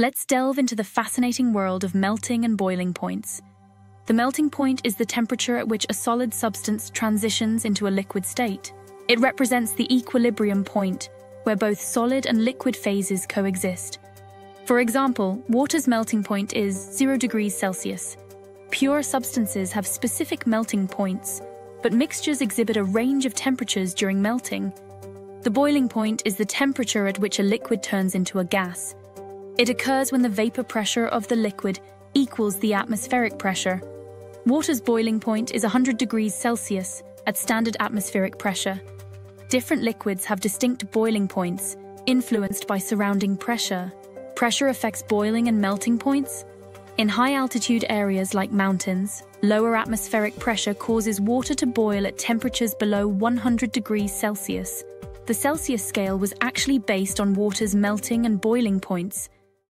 Let's delve into the fascinating world of melting and boiling points. The melting point is the temperature at which a solid substance transitions into a liquid state. It represents the equilibrium point, where both solid and liquid phases coexist. For example, water's melting point is 0 degrees Celsius. Pure substances have specific melting points, but mixtures exhibit a range of temperatures during melting. The boiling point is the temperature at which a liquid turns into a gas. It occurs when the vapor pressure of the liquid equals the atmospheric pressure. Water's boiling point is 100 degrees Celsius at standard atmospheric pressure. Different liquids have distinct boiling points, influenced by surrounding pressure. Pressure affects boiling and melting points. In high altitude areas like mountains, lower atmospheric pressure causes water to boil at temperatures below 100 degrees Celsius. The Celsius scale was actually based on water's melting and boiling points,